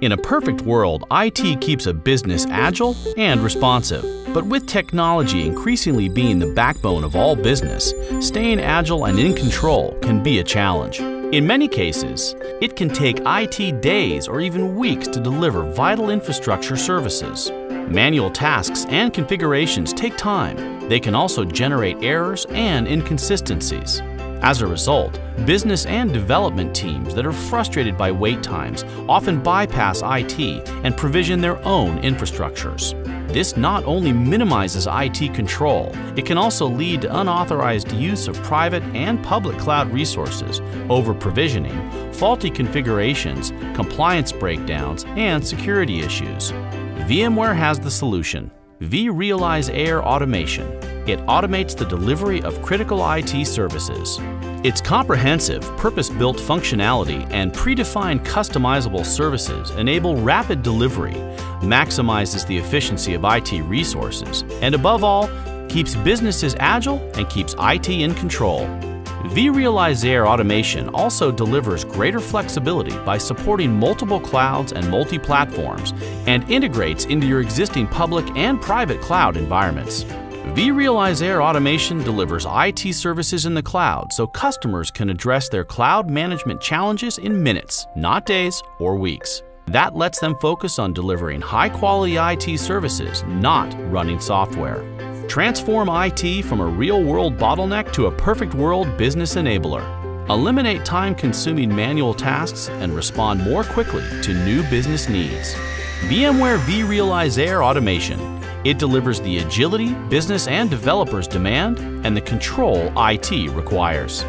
In a perfect world, IT keeps a business agile and responsive. But with technology increasingly being the backbone of all business, staying agile and in control can be a challenge. In many cases, it can take IT days or even weeks to deliver vital infrastructure services. Manual tasks and configurations take time. They can also generate errors and inconsistencies. As a result, business and development teams that are frustrated by wait times often bypass IT and provision their own infrastructures. This not only minimizes IT control, it can also lead to unauthorized use of private and public cloud resources, over provisioning, faulty configurations, compliance breakdowns, and security issues. VMware has the solution vRealize Air Automation. It automates the delivery of critical IT services. Its comprehensive, purpose-built functionality and predefined customizable services enable rapid delivery, maximizes the efficiency of IT resources, and above all, keeps businesses agile and keeps IT in control. vRealize Air Automation also delivers greater flexibility by supporting multiple clouds and multi-platforms and integrates into your existing public and private cloud environments. vRealize Air Automation delivers IT services in the cloud so customers can address their cloud management challenges in minutes, not days or weeks. That lets them focus on delivering high-quality IT services, not running software. Transform IT from a real-world bottleneck to a perfect world business enabler. Eliminate time-consuming manual tasks and respond more quickly to new business needs. VMware vRealize Air Automation. It delivers the agility business and developers demand and the control IT requires.